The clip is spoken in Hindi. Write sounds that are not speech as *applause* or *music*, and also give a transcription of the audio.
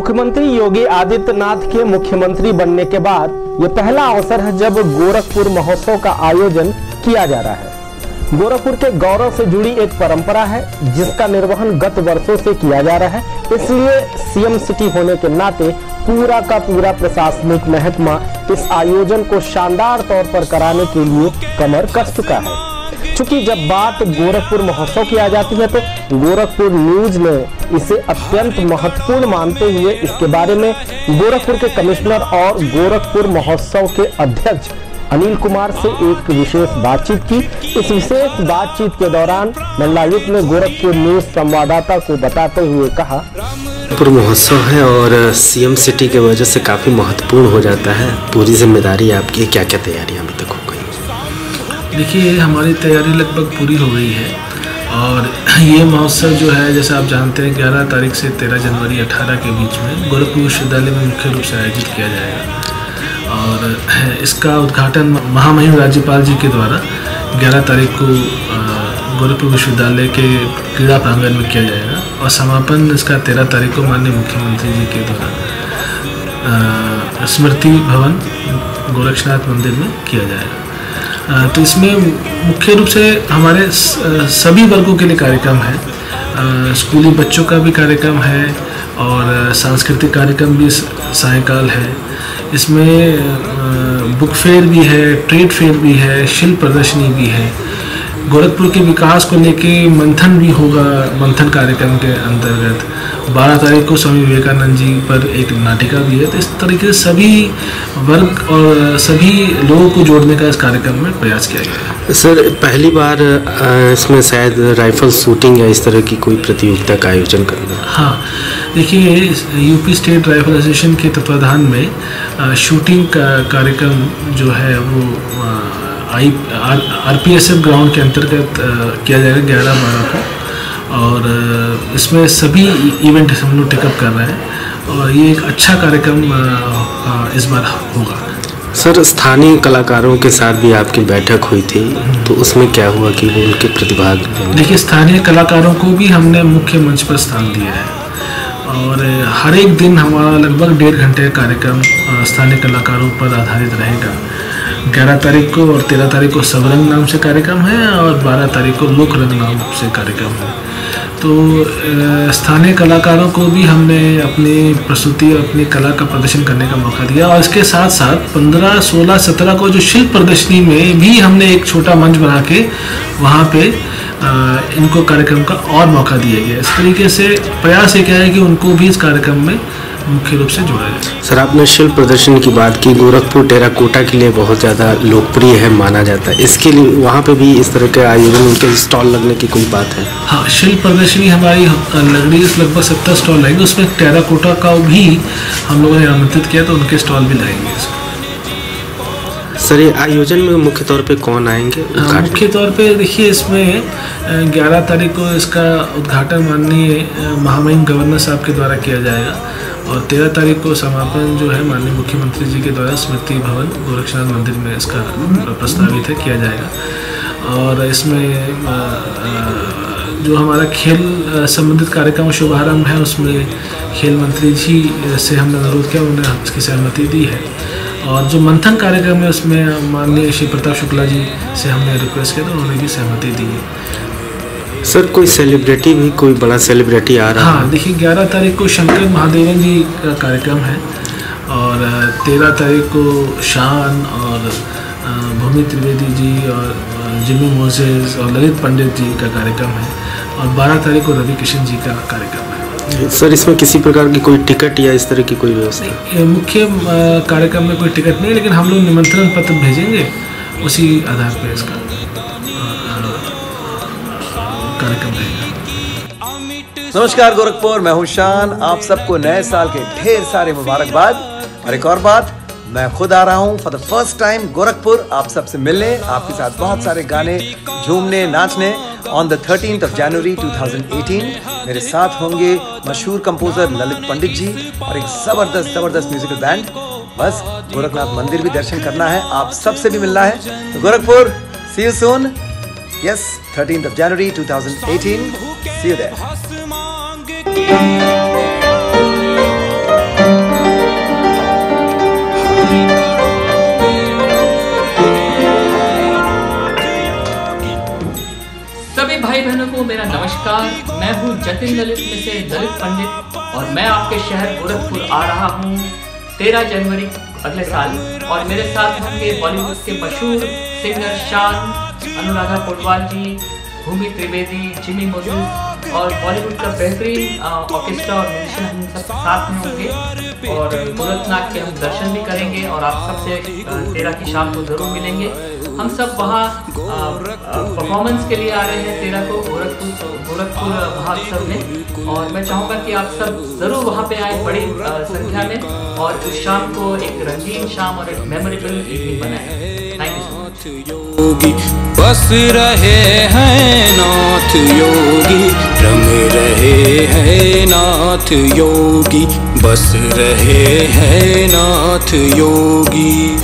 योगी आदित्यनाथ के मुख्यमंत्री बनने के बाद ये पहला अवसर है जब गोरखपुर महोत्सव का आयोजन किया जा रहा है। गोरखपुर के गौरव से जुड़ी एक परंपरा है, जिसका निर्वहन गत वर्षों से किया जा रहा है। इसलिए सीएम सिटी होने के नाते पूरा का पूरा प्रशासनिक महकमा इस आयोजन को शानदार तौर पर कराने के लिए कमर कस चुका है। चूँकि जब बात गोरखपुर महोत्सव की आ जाती है तो गोरखपुर न्यूज़ ने इसे अत्यंत महत्वपूर्ण मानते हुए इसके बारे में गोरखपुर के कमिश्नर और गोरखपुर महोत्सव के अध्यक्ष अनिल कुमार से एक विशेष बातचीत की। इस विशेष बातचीत के दौरान मंडलायुक्त ने गोरखपुर न्यूज़ संवाददाता को बताते हुए कहा, गोरखपुर महोत्सव है और सीएम सिटी के वजह से काफ़ी महत्वपूर्ण हो जाता है। पूरी ज़िम्मेदारी आपकी क्या क्या तैयारियाँ अभी तक हो गई? देखिए हमारी तैयारी लगभग पूरी हो गई है। और *clears throat* ये महोत्सव जो है, जैसे आप जानते हैं, ग्यारह तारीख से तेरह जनवरी अठारह के बीच में गोरखपुर विश्वविद्यालय में मुख्य रूप से आयोजित किया जाएगा। और *clears throat* इसका उद्घाटन महामहिम राज्यपाल जी के द्वारा ग्यारह तारीख को गोरखपुर विश्वविद्यालय के क्रीड़ा प्रांगण में किया जाएगा। और समापन इसका तेरह तारीख को माननीय मुख्यमंत्री जी के द्वारा स्मृति भवन, गोरक्षनाथ मंदिर में किया जाएगा। तो इसमें मुख्य रूप से हमारे सभी वर्गों के लिए कार्यक्रम है। स्कूली बच्चों का भी कार्यक्रम है और सांस्कृतिक कार्यक्रम भी सायकाल है। इसमें बुक फेयर भी है, ट्रेड फेयर भी है, शिल्प प्रदर्शनी भी है। गोरखपुर के विकास को लेके मंथन भी होगा मंथन कार्यक्रम के अंतर्गत। 12 तारीख को स्वामी विवेकानंद जी पर एक नाटिका भी है तो इस तरीके से सभी वर्ग और सभी लोगों को जोड़ने का इस कार्यक्रम में प्रयास किया गया है। सर पहली बार इसमें शायद राइफल शूटिंग या इस तरह की कोई प्रतियोगिता का आयोजन करना हाँ। देखिए यूपी स्टेट राइफल एसोसिएशन के तत्वाधान में शूटिंग का कार्यक्रम जो है वो I R P S F ground के अंतर्गत किया जाएगा ग्यारह बारह को। और इसमें सभी इवेंट हम लोग टेकअप कर रहे हैं। और ये एक अच्छा कार्यक्रम इस बार होगा। सर स्थानीय कलाकारों के साथ भी आपकी बैठक हुई थी तो उसमें क्या हुआ कि वो उनके प्रतिभाग देखिए स्थानीय कलाकारों को भी हमने मुख्य मंच पर स्थान दिया है। और हर एक दिन हमारा लगभग डेढ़ घंटे का कार्यक्रम स्थानीय कलाकारों पर आधारित रहेगा। ग्यारह तारीख को और तेरह तारीख को सबरंग नाम से कार्यक्रम है और बारह तारीख को लोक रंग नाम से कार्यक्रम है। तो स्थानीय कलाकारों को भी हमने अपनी प्रस्तुति और अपनी कला का प्रदर्शन करने का मौका दिया और इसके साथ साथ पंद्रह, सोलह, सत्रह को जो शिल्प प्रदर्शनी में भी हमने एक छोटा मंच बना के वहाँ पे इनको कार्यक्रम का और मौका दिया गया। इस तरीके से प्रयास ये क्या है कि उनको भी इस कार्यक्रम में मुख्य रूप से जोड़ा जाए सर आपने शिल्प प्रदर्शन की बात की गोरखपुर टेराकोटा के लिए बहुत ज़्यादा लोकप्रिय है माना जाता है। इसके लिए वहाँ पे भी इस तरह के आयोजन उनके स्टॉल लगने की कोई बात है? हाँ शिल्प प्रदर्शनी हमारी लग रही है लगभग सत्तर स्टॉल लगेंगे उसमें टेराकोटा का भी हम लोगों ने आमंत्रित किया तो उनके स्टॉल भी लाएँगे। सर ये आयोजन में मुख्य तौर पे कौन आएँगे? मुख्य तौर पे देखिए इसमें 11 तारीख को इसका उद्घाटन माननीय महामहिम गवर्नर साहब के द्वारा किया जाएगा। और तेरह तारीख को समापन जो है माननीय मुख्यमंत्री जी के द्वारा स्मृति भवन गोरक्षनाथ मंदिर में इसका प्रस्तावित है, किया जाएगा। और इसमें जो हमारा खेल संबंधित कार्यक्रम शुभारंभ है, उसमें खेल मंत्री जी से हमने अनुरोध किया, उन्होंने इसकी सहमति दी है। और जो मंथन कार्यक्रम है, उसमें माननीय श्री प्रताप शुक्ला जी से हमने रिक्वेस्ट किया तो उन्होंने भी सहमति दी है। सर कोई सेलिब्रिटी भी कोई बड़ा सेलिब्रिटी आ रहा हाँ देखिए ग्यारह तारीख को शंकर महादेवन जी का कार्यक्रम है और तेरह तारीख को शान और भूमि त्रिवेदी जी और जिमी मोजेज और ललित पंडित जी का कार्यक्रम है और बारह तारीख को रवि किशन जी का कार्यक्रम है। सर इसमें किसी प्रकार की कोई टिकट या इस तरह की कोई व्यवस्था? मुख्य कार्यक्रम में कोई टिकट नहीं लेकिन हम लोग निमंत्रण पत्र भेजेंगे उसी आधार पर इसका। कार्यक्रम रहेगा नमस्कार गोरखपुर, मैं हूँ शान। आप सबको नए साल के ढेर सारे मुबारकबाद। और एक और बात, मैं खुद आ रहा हूँ for the first time Gorakhpur. आप सबसे मिलने, आपके साथ बहुत सारे गाने, झूमने, नाचने। On the thirteen of January 2018 मेरे साथ होंगे मशहूर कंपोजर ललित पंडित जी और एक ज़बरदस्त ज़बरदस्त म्यूजिकल बैंड बस गोरखनाथ मंदिर भी दर्शन करना है, आप सबसे भी मिलना है। तो Gorakhpur see you soon Yes, 13th of January 2018. See you there. भाई बहनों को मेरा नमस्कार मैं हूँ जतिन ललित में से ललित पंडित और मैं आपके शहर गोरखपुर आ रहा हूँ तेरह जनवरी अगले साल और मेरे साथ होंगे बॉलीवुड के मशहूर सिंगर शान अनुराधा पोडवाल जी, भूमि त्रिवेदी, जिमी मोजूद और बॉलीवुड का बेहतरीन ऑर्केस्ट्रा और म्यूजिशियन हम सब साथ में होंगे और गोरखनाथ के हम दर्शन भी करेंगे और आप सबसे तेरह की शाम को ज़रूर मिलेंगे। हम सब वहाँ परफॉर्मेंस के लिए आ रहे हैं तेरह को गोरखपुर गोरखपुर महोत्सव में। और मैं चाहूँगा कि आप सब ज़रूर वहाँ पे आए बड़ी संख्या में और उस शाम को एक रंगीन शाम और एक मेमोरेबल इवनिंग बनाए। थैंक यू बस रहे हैं नाथ योगी, रंग रहे हैं नाथ योगी, बस रहे हैं नाथ योगी।